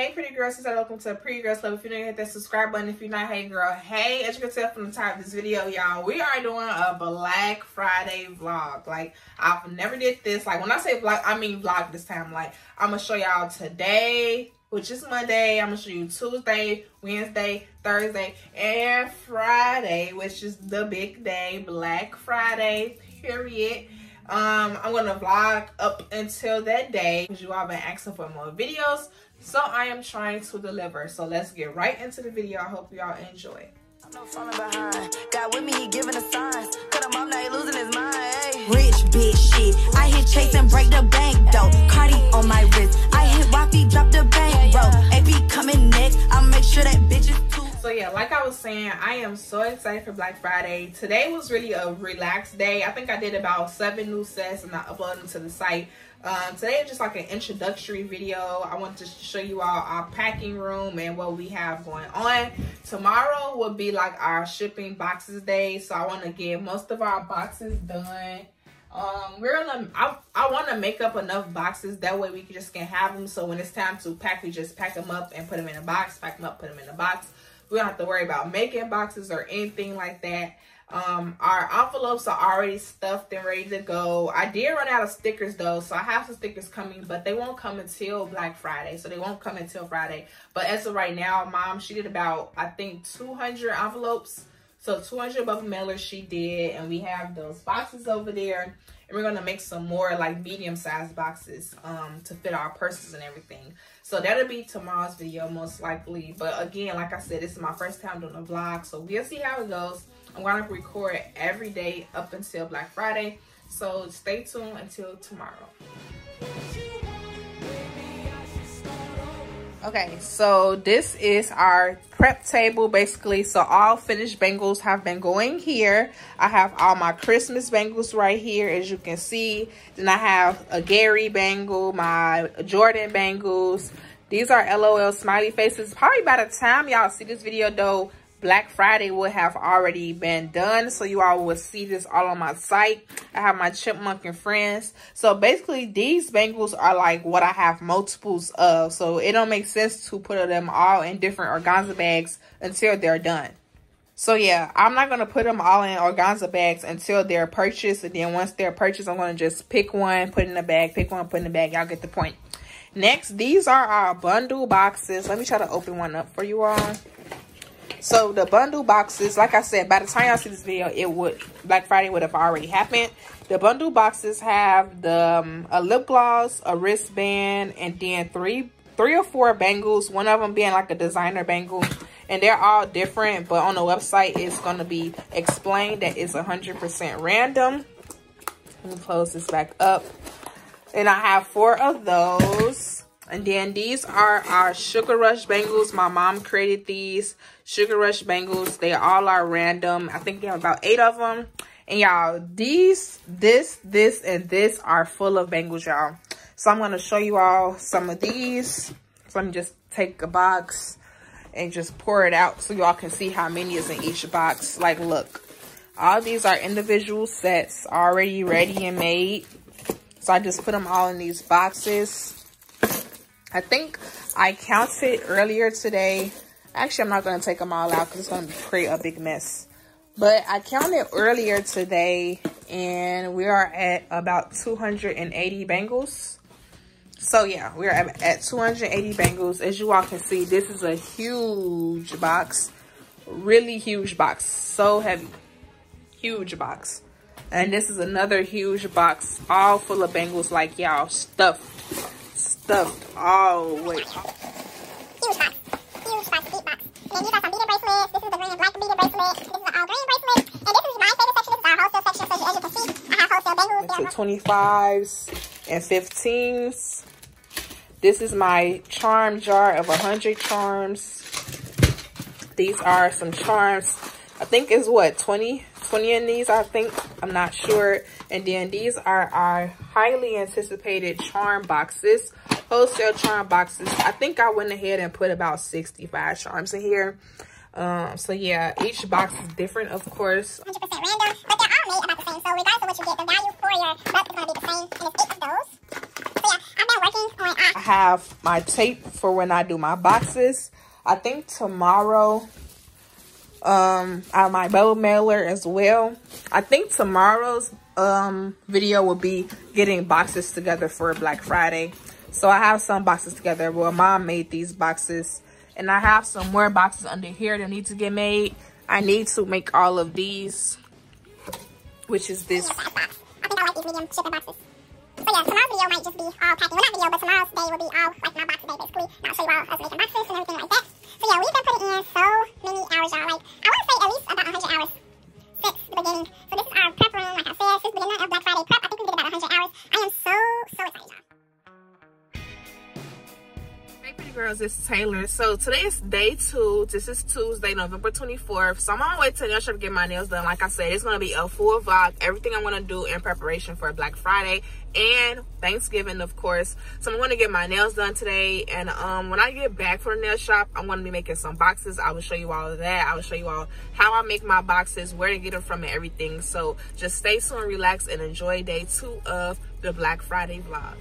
Hey, pretty girls, since welcome to Pretty Girls Club. If you didn't hit that subscribe button, if you're not, hey girl, hey. As you can tell from the top of this video, y'all, we are doing a Black Friday vlog. Like, I've never did this. Like, when I say vlog, I mean vlog this time. Like, I'm gonna show y'all today, which is Monday. I'm gonna show you Tuesday, Wednesday, Thursday, and Friday, which is the big day, Black Friday, period. Um, I'm gonna vlog up until that day because you all been asking for more videos. So I am trying to deliver. So let's get right into the video. I hope y'all enjoy. No falling behind. God with me, he giving the signs. Cut him up, now he losing his mind. Hey. Rich bitch shit. I hit chase and break the bank though. Cardi on my wrist. I hit Rocky, drop the bank, bro. AP coming next. I'll make sure that bitch is too. So yeah, like I was saying, I am so excited for Black Friday. Today was really a relaxed day. I think I did about seven new sets and I uploaded them to the site. Um, today is just like an introductory video. I want to show you all our packing room and what we have going on. Tomorrow will be like our shipping boxes day. So I want to get most of our boxes done. Um, we're gonna, I, I want to make up enough boxes. That way we can just can have them. So when it's time to pack, we just pack them up and put them in a box, pack them up, put them in a box. We don't have to worry about making boxes or anything like that. Um, our envelopes are already stuffed and ready to go. I did run out of stickers though, so I have some stickers coming, but they won't come until Black Friday. So they won't come until Friday. But as of right now, mom, she did about, I think, 200 envelopes. So 200 bubble mailers she did, and we have those boxes over there. And we're gonna make some more like medium sized boxes um, to fit our purses and everything. So that'll be tomorrow's video most likely. But again, like I said, this is my first time doing a vlog, so we'll see how it goes. I'm going to record every day up until Black Friday. So stay tuned until tomorrow. Okay, so this is our prep table basically. So all finished bangles have been going here. I have all my Christmas bangles right here as you can see. Then I have a Gary bangle, my Jordan bangles. These are LOL smiley faces. Probably by the time y'all see this video though, Black Friday will have already been done. So you all will see this all on my site. I have my chipmunk and friends. So basically these bangles are like what I have multiples of. So it don't make sense to put them all in different organza bags until they're done. So yeah, I'm not going to put them all in organza bags until they're purchased. And then once they're purchased, I'm going to just pick one, put in the bag, pick one, put in the bag. Y'all get the point. Next, these are our bundle boxes. Let me try to open one up for you all. So the bundle boxes, like I said, by the time y'all see this video, it would Black Friday would have already happened. The bundle boxes have the um, a lip gloss, a wristband, and then three three or four bangles. One of them being like a designer bangle. And they're all different, but on the website, it's going to be explained that it's 100% random. Let me close this back up. And I have four of those. And then these are our Sugar Rush bangles. My mom created these Sugar Rush bangles. They all are random. I think they have about eight of them. And y'all, these, this, this, and this are full of bangles, y'all. So I'm going to show you all some of these. So let me just take a box and just pour it out so y'all can see how many is in each box. Like, look. All these are individual sets already ready and made. So I just put them all in these boxes. I think I counted earlier today. Actually, I'm not going to take them all out because it's going to create a big mess. But I counted earlier today and we are at about 280 bangles. So yeah, we're at, at 280 bangles. As you all can see, this is a huge box. Really huge box. So heavy. Huge box. And this is another huge box all full of bangles like y'all stuffed stuffed all the oh, way. Huge box. Huge box, deep box. And these are some beaded bracelets. This is the green and black beaded bracelet. This is the all green bracelet. And this is my favorite section. This is our wholesale section. So as you can see, I have wholesale bangles. To 25s and 15s. This is my charm jar of 100 charms. These are some charms. I think it's what, 20? 20 in these, I think. I'm not sure. And then these are our highly anticipated charm boxes wholesale charm boxes. I think I went ahead and put about 65 charms in here. Um, so yeah, each box is different, of course. 100% random, but they're all made about the same. So regardless of what you get, the value for your buck is going to be the same. And it's eight of those. So yeah, I've been working on... I have my tape for when I do my boxes. I think tomorrow, um, I have my bell mailer as well. I think tomorrow's um video will be getting boxes together for Black Friday. So I have some boxes together. Well, mom made these boxes. And I have some more boxes under here that need to get made. I need to make all of these, which is this. I think I like these medium shipping boxes. So yeah, tomorrow's video might just be all packing. Well, not video, but tomorrow's day will be all like my box day basically. And I'll show you all us making boxes and everything like that. So yeah, we've been putting in so many hours, y'all. Like, I want to say at least about 100 hours since the beginning. So this is our prep room, like I said, since the beginning of Black Friday prep. I think we did about 100 hours. I am so, so excited, y'all. Hey girls, it's Taylor. So today is day two. This is Tuesday, November 24th. So I'm on my way to the nail shop to get my nails done. Like I said, it's gonna be a full vlog, everything I'm gonna do in preparation for Black Friday and Thanksgiving, of course. So I'm gonna get my nails done today. And um, when I get back from the nail shop, I'm gonna be making some boxes. I will show you all of that. I will show you all how I make my boxes, where to get them from and everything. So just stay tuned, relax, and enjoy day two of the Black Friday vlog.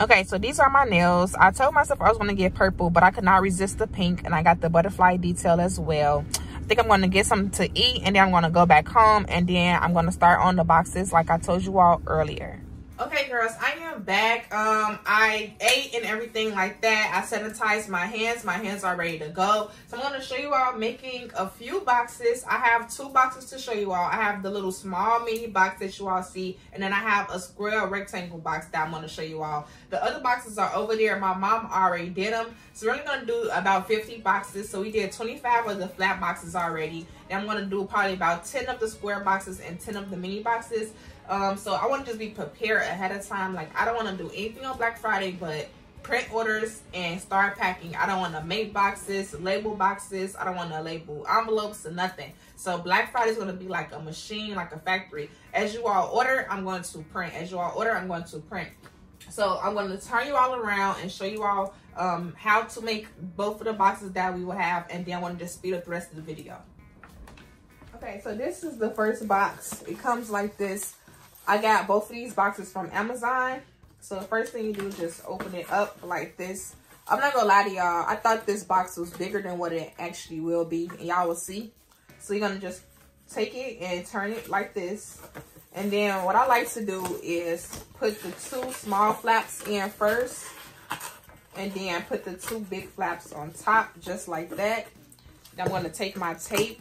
Okay, so these are my nails. I told myself I was going to get purple, but I could not resist the pink. And I got the butterfly detail as well. I think I'm going to get something to eat. And then I'm going to go back home. And then I'm going to start on the boxes like I told you all earlier. Okay, girls, I am back. Um, I ate and everything like that. I sanitized my hands. My hands are ready to go. So I'm going to show you all making a few boxes. I have two boxes to show you all. I have the little small mini box that you all see. And then I have a square rectangle box that I'm going to show you all. The other boxes are over there. My mom already did them. So we're going to do about 50 boxes. So we did 25 of the flat boxes already. And I'm going to do probably about 10 of the square boxes and 10 of the mini boxes. Um, so I want to just be prepared ahead of time. Like I don't want to do anything on Black Friday, but print orders and start packing. I don't want to make boxes, label boxes. I don't want to label envelopes or nothing. So Black Friday is going to be like a machine, like a factory. As you all order, I'm going to print. As you all order, I'm going to print. So I'm going to turn you all around and show you all um, how to make both of the boxes that we will have. And then I want to just speed up the rest of the video. Okay, so this is the first box. It comes like this. I got both of these boxes from Amazon. So the first thing you do is just open it up like this. I'm not gonna lie to y'all. I thought this box was bigger than what it actually will be. And y'all will see. So you're gonna just take it and turn it like this. And then what I like to do is put the two small flaps in first. And then put the two big flaps on top just like that. I'm gonna take my tape.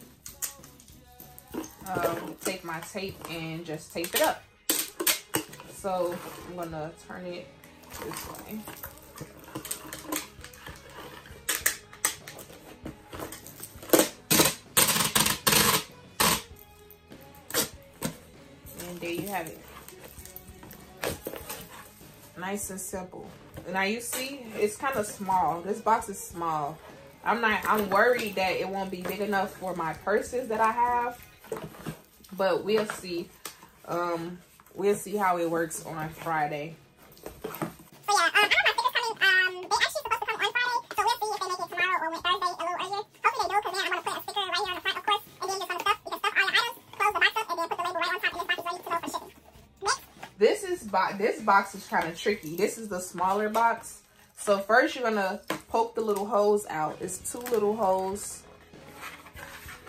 Um, take my tape and just tape it up. So I'm gonna turn it this way. And there you have it. Nice and simple. Now you see, it's kind of small. This box is small. I'm not, I'm worried that it won't be big enough for my purses that I have. But we'll see. Um, we'll see how it works on Friday. So yeah, um, I know my stickers coming. Um, they actually supposed to come on Friday, so we'll see if they make it tomorrow or Thursday a little earlier. Hopefully they do, because then I'm gonna put a sticker right here on the front, of course, and then just on the stuff. You stuff all your items, close the box up, and then put the label right on top, and this box is ready to go for shipping. Next. This is bo this box is kind of tricky. This is the smaller box. So first you're gonna poke the little holes out. It's two little holes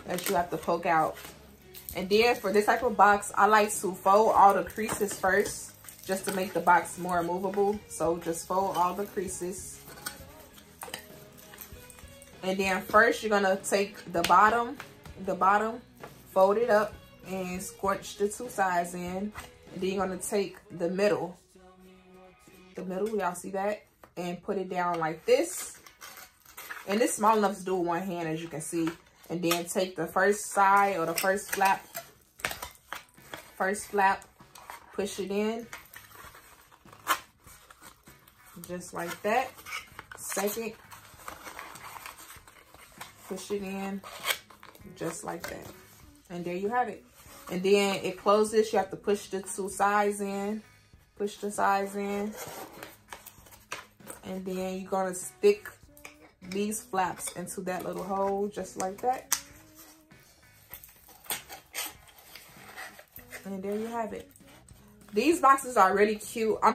that you have to poke out. And then for this type of box, I like to fold all the creases first just to make the box more movable. So just fold all the creases. And then first you're gonna take the bottom, the bottom, fold it up and scorch the two sides in. And then you're gonna take the middle, the middle, y'all see that? And put it down like this. And it's small enough to do with one hand as you can see. And then take the first side or the first flap, first flap, push it in. Just like that. Second, push it in just like that. And there you have it. And then it closes. You have to push the two sides in. Push the sides in. And then you're going to stick these flaps into that little hole just like that. And there you have it. These boxes are really cute. I'm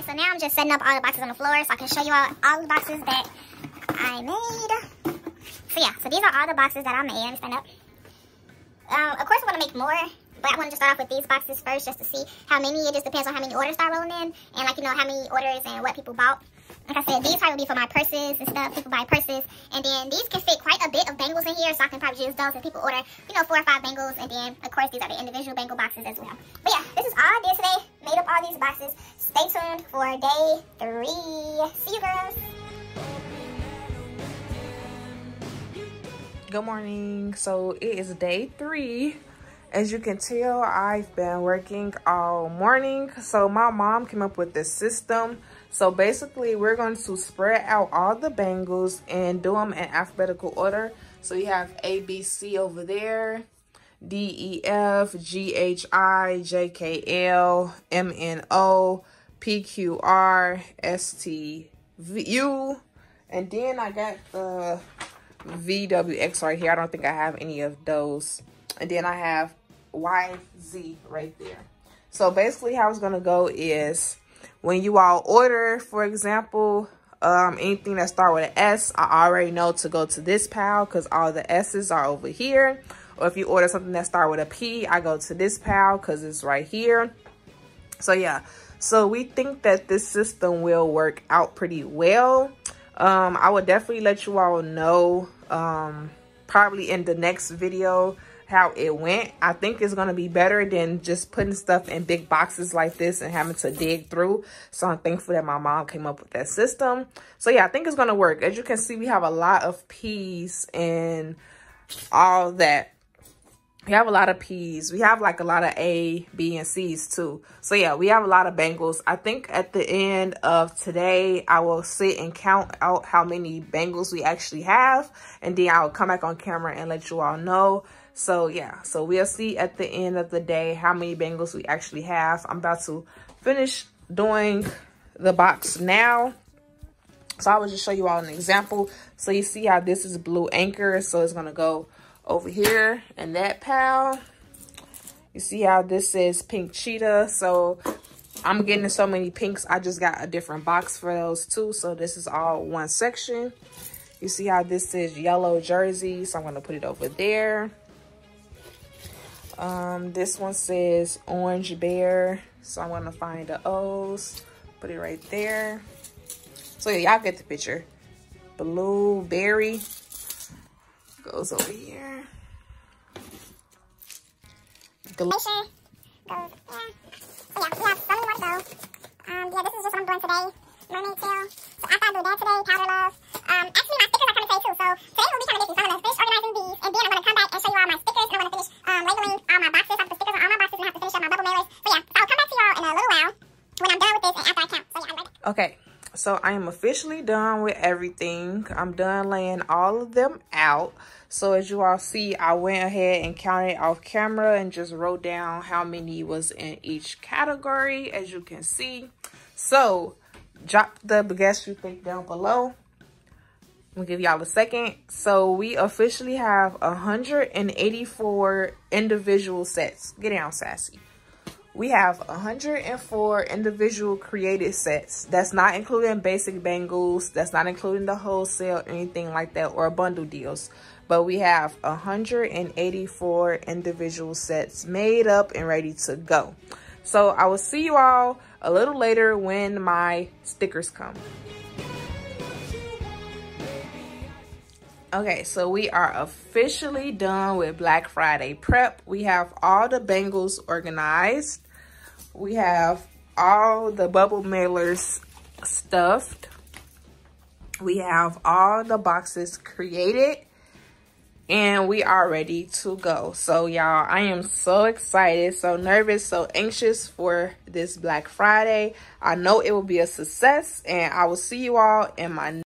Okay, so now I'm just setting up all the boxes on the floor so I can show you all, all the boxes that I made. So yeah, so these are all the boxes that I made. Let me stand up. Um, of course, I want to make more, but I want to start off with these boxes first just to see how many. It just depends on how many orders start rolling in and like, you know, how many orders and what people bought. Like I said, these probably will be for my purses and stuff. People buy purses. And then these can fit quite a bit of bangles in here. So I can probably use those if people order, you know, four or five bangles. And then, of course, these are the individual bangle boxes as well. But yeah, this is all I did today. Made up all these boxes. Stay tuned for day three. See you girls. Good morning. So it is day three. As you can tell, I've been working all morning. So my mom came up with this system. So basically, we're going to spread out all the bangles and do them in alphabetical order. So you have A, B, C over there. D, E, F, G, H, I, J, K, L, M, N, O, P, Q, R, S, T, V, U. And then I got the VWX right here. I don't think I have any of those. And then I have YZ right there. So basically how it's going to go is when you all order, for example, um, anything that start with an S, I already know to go to this pile because all the S's are over here. Or if you order something that start with a P, I go to this pile because it's right here. So yeah, so we think that this system will work out pretty well. Um, I will definitely let you all know um, probably in the next video how it went. I think it's going to be better than just putting stuff in big boxes like this and having to dig through. So I'm thankful that my mom came up with that system. So yeah, I think it's going to work. As you can see, we have a lot of P's and all that. We have a lot of P's. We have like a lot of A, B, and C's too. So yeah, we have a lot of bangles. I think at the end of today, I will sit and count out how many bangles we actually have. And then I'll come back on camera and let you all know. So yeah, so we'll see at the end of the day how many bangles we actually have. I'm about to finish doing the box now. So I will just show you all an example. So you see how this is blue anchor. So it's going to go over here and that pal. You see how this is pink cheetah. So I'm getting so many pinks. I just got a different box for those too. So this is all one section. You see how this is yellow jersey. So I'm going to put it over there. Um, this one says orange bear. So I'm going to find the O's. Put it right there. So yeah, y'all get the picture. Blueberry goes over here. Gl goes, yeah. So yeah, we have so many more to go. Um, yeah, this is just what I'm doing today. So I do that today, powder love. Um, actually my stickers are coming today too. So today we'll be kind of making some of those. Finish organizing these, and then I'm gonna come back and show you all my stickers. And I'm gonna finish um labeling all my boxes. I stickers on all my boxes and I have to finish up my bubble mailers. Yeah, so I'll come back to y'all in a little while when I'm done with this and after I count. So yeah, I'm ready. Okay. So I am officially done with everything. I'm done laying all of them out. So as you all see, I went ahead and counted off camera and just wrote down how many was in each category, as you can see. So drop the guess you think down below. I'm gonna give y'all a second. So we officially have 184 individual sets. Get down, sassy. We have 104 individual created sets. That's not including basic bangles. That's not including the wholesale, anything like that, or bundle deals. But we have 184 individual sets made up and ready to go. So I will see you all a little later when my stickers come. Okay, so we are officially done with Black Friday prep. We have all the bangles organized. We have all the bubble mailers stuffed. We have all the boxes created and we are ready to go. So y'all, I am so excited, so nervous, so anxious for this Black Friday. I know it will be a success and I will see you all in my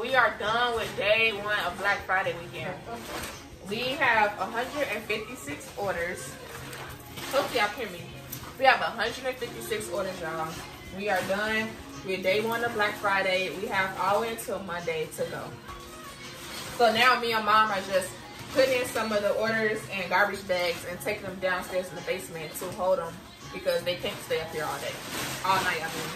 We are done with day one of Black Friday weekend. We have 156 orders. Hopefully, y'all hear me. We have 156 orders, y'all. We are done with day one of Black Friday. We have all until Monday to go. So now me and mom are just putting in some of the orders and garbage bags and taking them downstairs in the basement to hold them because they can't stay up here all day. All night, I mean.